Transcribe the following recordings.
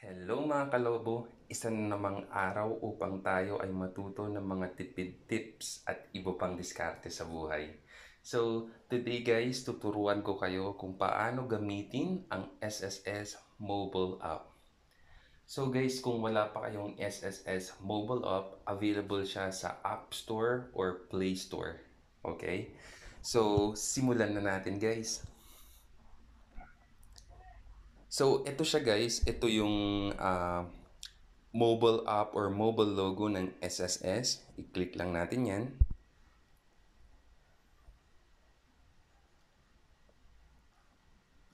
Hello mga kalobo! Isa na namang araw upang tayo ay matuto ng mga tipid tips at iba pang diskarte sa buhay. So, today guys, tuturuan ko kayo kung paano gamitin ang SSS mobile app. So guys, kung wala pa kayong SSS mobile app, available siya sa App Store or Play Store. Okay? So, simulan na natin guys. So, ito siya guys. Ito yung uh, mobile app or mobile logo ng SSS. I-click lang natin yan.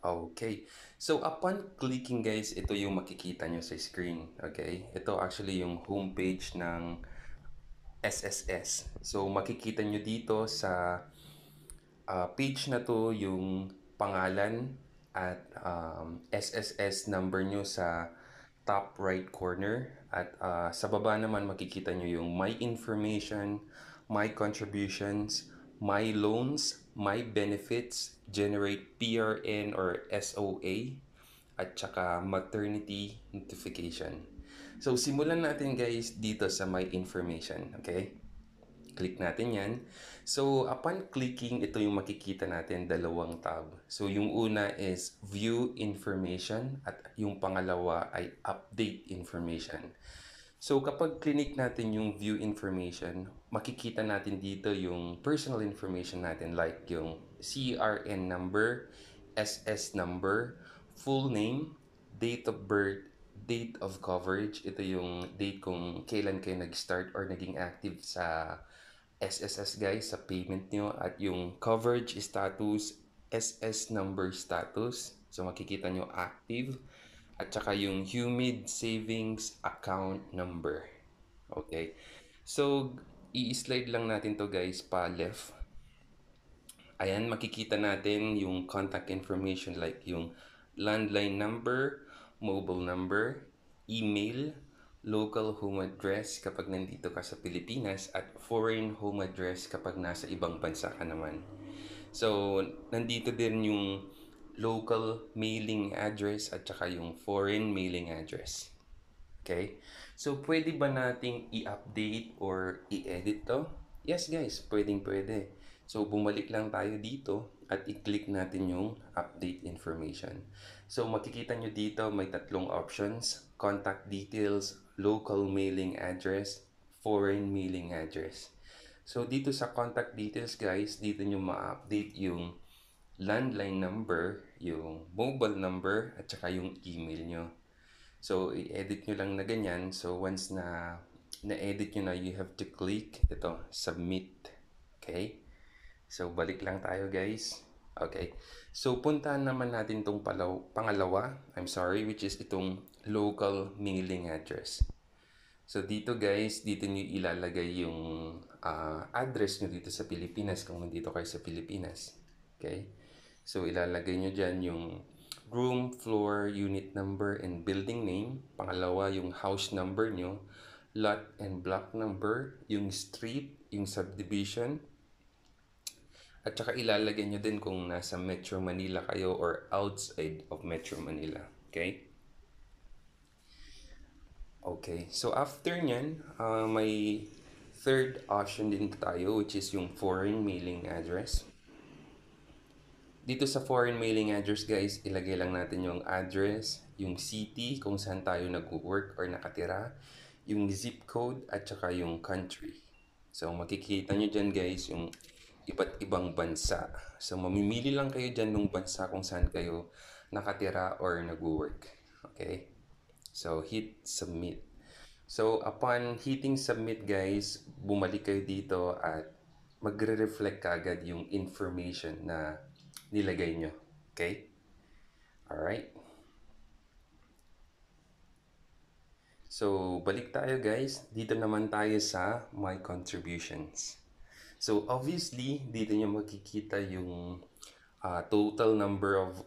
Okay. So, upon clicking guys, ito yung makikita nyo sa screen. Okay? Ito actually yung homepage ng SSS. So, makikita nyo dito sa uh, page na to yung pangalan at um, SSS number nyo sa top right corner. At uh, sa baba naman makikita nyo yung my information, my contributions, my loans, my benefits, generate PRN or SOA, at saka maternity notification. So, simulan natin guys dito sa my information. Okay? Click natin yan. So, upon clicking, ito yung makikita natin, dalawang tab. So, yung una is View Information at yung pangalawa ay Update Information. So, kapag clinic natin yung View Information, makikita natin dito yung personal information natin like yung CRN number, SS number, full name, date of birth, date of coverage. Ito yung date kung kailan kayo nag-start or naging active sa SSS guys sa payment nyo at yung coverage status, SS number status. So makikita nyo active at saka yung humid savings account number. Okay. So i-slide lang natin to guys pa left. Ayan, makikita natin yung contact information like yung landline number, mobile number, email, local home address kapag nandito ka sa Pilipinas at foreign home address kapag nasa ibang bansa ka naman. So, nandito din yung local mailing address at saka yung foreign mailing address. Okay? So, pwede ba nating i-update or i-edit to? Yes guys, pwedeng pwede. So, bumalik lang tayo dito at i-click natin yung update information. So, makikita nyo dito may tatlong options. Contact details, local mailing address, foreign mailing address. So, dito sa contact details guys, dito nyo ma-update yung landline number, yung mobile number, at saka yung email nyo. So, i-edit nyo lang na ganyan. So, once na na-edit nyo na, you have to click ito, submit. Okay? So, balik lang tayo guys. Okay. So, puntahan naman natin itong pangalawa, I'm sorry, which is itong local mailing address. So, dito guys, dito nyo ilalagay yung uh, address nyo dito sa Pilipinas kung nandito kayo sa Pilipinas. Okay? So, ilalagay nyo dyan yung room, floor, unit number, and building name. Pangalawa, yung house number nyo, lot and block number, yung street, yung subdivision, at saka ilalagay nyo din kung nasa Metro Manila kayo or outside of Metro Manila. Okay? Okay. So, after nyan, uh, may third option din tayo which is yung foreign mailing address. Dito sa foreign mailing address guys, ilagay lang natin yung address, yung city kung saan tayo nag-work or nakatira, yung zip code at saka yung country. So makikita nyo dyan guys yung iba't ibang bansa. So, mamimili lang kayo dyan ng bansa kung saan kayo nakatira or nag-work. Okay? So, hit submit. So, upon hitting submit guys, bumalik kayo dito at magre-reflect kagad yung information na nilagay nyo. Okay? Alright? So, balik tayo guys. Dito naman tayo sa my contributions. So, obviously, dito nyo makikita yung uh, total number of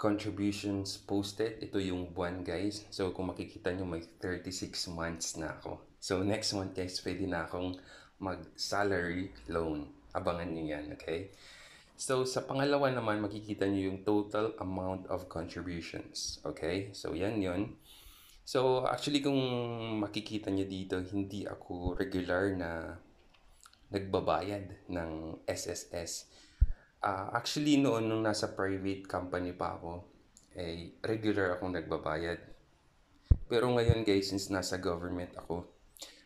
contributions posted. Ito yung buwan, guys. So, kung makikita nyo, may 36 months na ako. So, next month, guys, pwede na akong mag-salary loan. Abangan nyo yan, okay? So, sa pangalawa naman, makikita nyo yung total amount of contributions. Okay? So, yan yon So, actually kung makikita niyo dito, hindi ako regular na nagbabayad ng SSS. Ah, actually noon nung nasa private company pa ako, eh regular akong nagbabayad. Pero ngayon guys, since nasa government ako,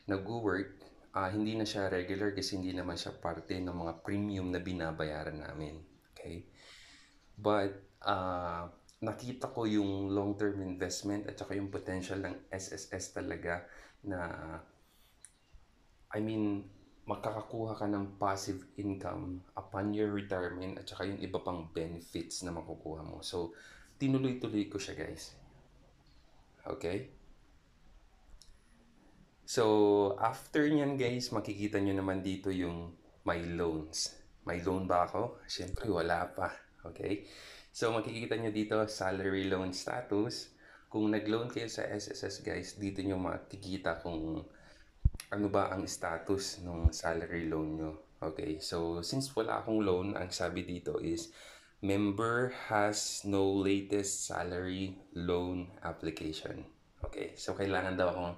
nag-work, ah, hindi na siya regular kasi hindi naman siya parte ng mga premium na binabayaran namin. Okay? But, ah, nakita ko yung long-term investment at saka yung potential ng SSS talaga na I mean, makakakuha ka ng passive income upon your retirement at saka yung iba pang benefits na makukuha mo. So, tinuloy-tuloy ko siya guys. Okay? So, after nyan guys, makikita nyo naman dito yung my loans. May loan ba ako? Siyempre, wala pa. Okay? So, makikita nyo dito, salary loan status. Kung nag-loan kayo sa SSS guys, dito nyo makikita kung ano ba ang status ng salary loan nyo. Okay, so since wala akong loan, ang sabi dito is member has no latest salary loan application. Okay, so kailangan daw akong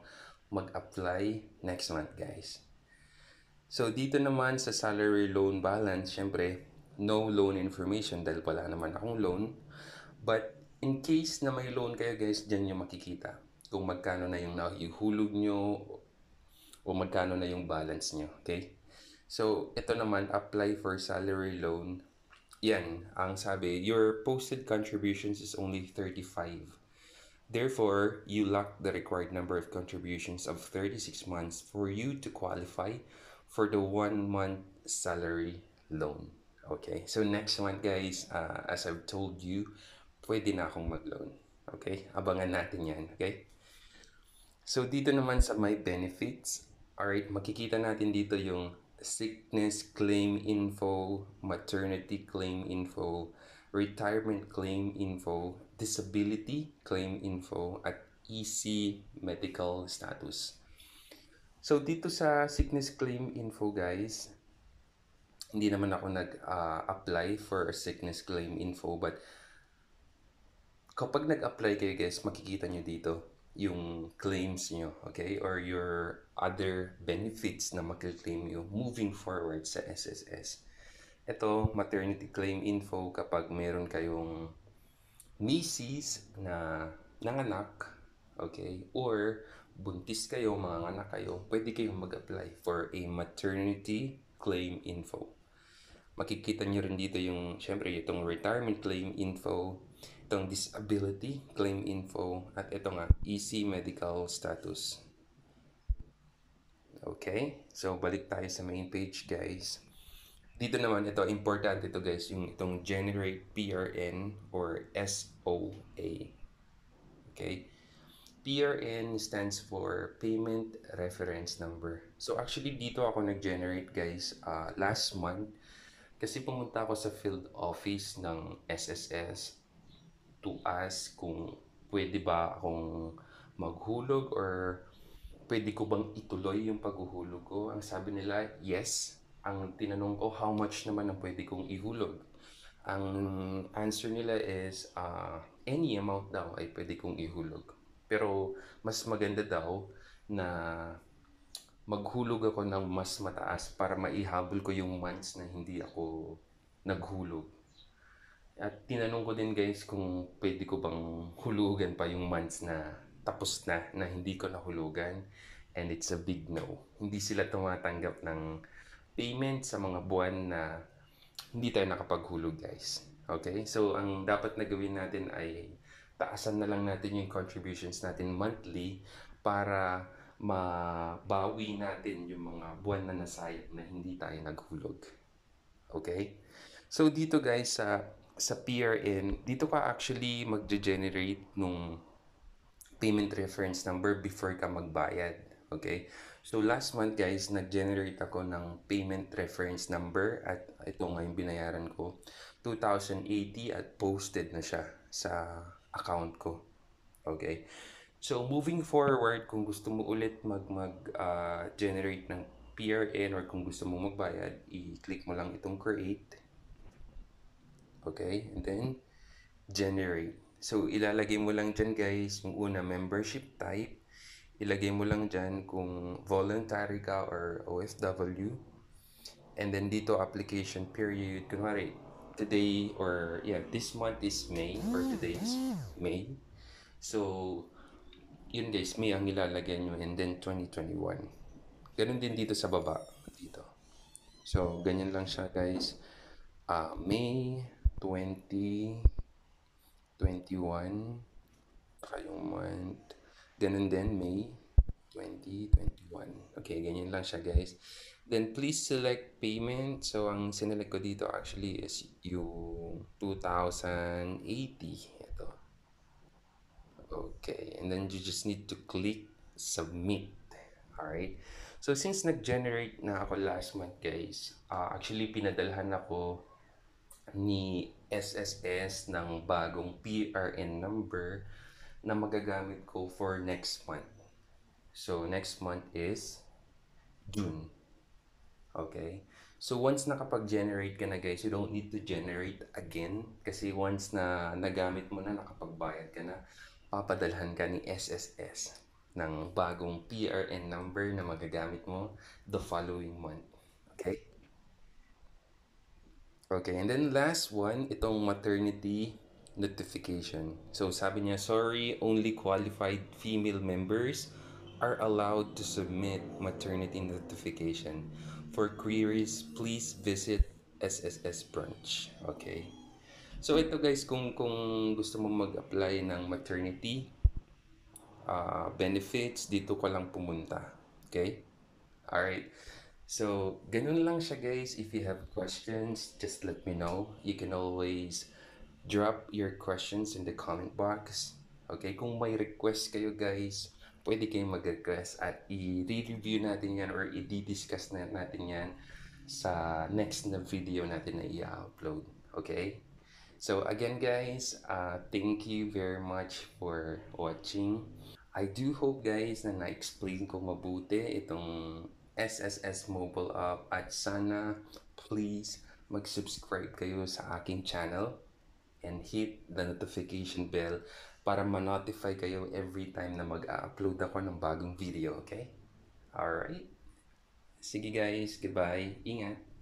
mag-apply next month, guys. So dito naman sa salary loan balance, syempre, no loan information dahil wala naman akong loan. But in case na may loan kayo, guys, dyan nyo makikita kung magkano na yung naihulog nyo o magkano na yung balance nyo. Okay? So, ito naman, apply for salary loan. Yan, ang sabi, your posted contributions is only 35. Therefore, you lack the required number of contributions of 36 months for you to qualify for the one month salary loan. Okay, so next month guys, uh, as I've told you, pwede na akong mag-loan. Okay, abangan natin yan. Okay, so dito naman sa my benefits, alright, makikita natin dito yung sickness claim info, maternity claim info, retirement claim info, disability claim info, at EC medical status. So dito sa sickness claim info guys, hindi naman ako nag-apply uh, for a sickness claim info but kapag nag-apply kayo guys, makikita nyo dito yung claims nyo, okay? Or your other benefits na mag-claim nyo moving forward sa SSS. Ito, maternity claim info kapag meron kayong misis na nanganak, okay? Or buntis kayo, mga anak kayo, pwede kayong mag-apply for a maternity claim info. Makikita nyo rin dito yung, syempre, itong retirement claim info, itong disability claim info, at ito nga, EC medical status. Okay, so balik tayo sa main page guys. Dito naman, ito, importante ito guys, yung itong generate PRN or SOA. Okay, PRN stands for Payment Reference Number. So actually dito ako nag-generate guys uh, last month kasi pumunta ako sa field office ng SSS to ask kung pwede ba akong maghulog or pwede ko bang ituloy yung paghuhulog ko. Ang sabi nila, yes. Ang tinanong ko, how much naman ang pwede kong ihulog? Ang answer nila is, uh, any amount daw ay pwede kong ihulog. Pero mas maganda daw na maghulog ako ng mas mataas para maihabol ko yung months na hindi ako naghulog. At tinanong ko din guys kung pwede ko bang hulugan pa yung months na tapos na, na hindi ko nahulugan. And it's a big no. Hindi sila tumatanggap ng payment sa mga buwan na hindi tayo nakapaghulog guys. Okay? So, ang dapat na gawin natin ay taasan na lang natin yung contributions natin monthly para mabawi natin yung mga buwan na nasayang na hindi tayo naghulog. Okay? So dito guys sa sa PRN, dito ka actually magge-generate nung payment reference number before ka magbayad. Okay? So last month guys, nag-generate ako ng payment reference number at ito nga yung binayaran ko. 2,080 at posted na siya sa account ko. Okay? So, moving forward, kung gusto mo ulit mag, mag uh, generate ng PRN or kung gusto mo magbayad, i-click mo lang itong create. Okay? And then, generate. So, ilalagay mo lang dyan guys, yung una, membership type. Ilagay mo lang dyan kung voluntary ka or OFW. And then dito, application period. Kunwari, today or yeah, this month is May or today is May. So, yun guys, May ang ilalagay nyo and then 2021. Ganun din dito sa baba. Dito. So, ganyan lang siya guys. Ah, May 20 21 saka yung month. Ganun din May 2021 okay ganyan lang siya guys. Then please select payment. So ang sinelect ko dito actually is yung 2080 ito. Okay and then you just need to click submit. Alright? So since nag-generate na ako last month guys ah, actually pinadalhan ako ni SSS ng bagong PRN number na magagamit ko for next month. So, next month is June. Okay? So, once nakapag-generate ka na guys, you don't need to generate again kasi once na nagamit mo na, nakapagbayad ka na, papadalhan ka ni SSS ng bagong PRN number na magagamit mo the following month. Okay? Okay, and then last one, itong maternity notification. So sabi niya, sorry, only qualified female members are allowed to submit maternity notification. For queries, please visit SSS branch. Okay. So ito guys, kung kung gusto mo mag-apply ng maternity uh, benefits, dito ka lang pumunta. Okay? Alright. So, ganun lang siya guys. If you have questions, just let me know. You can always drop your questions in the comment box. Okay, kung may request kayo guys, pwede kayong mag-request at i-review natin yan or i-discuss na natin yan sa next na video natin na i-upload. Okay? So again guys, uh, thank you very much for watching. I do hope guys na na-explain ko mabuti itong SSS mobile app at sana please mag-subscribe kayo sa aking channel and hit the notification bell para ma-notify kayo every time na mag-upload ako ng bagong video, okay? Alright? Sige guys, goodbye. Ingat!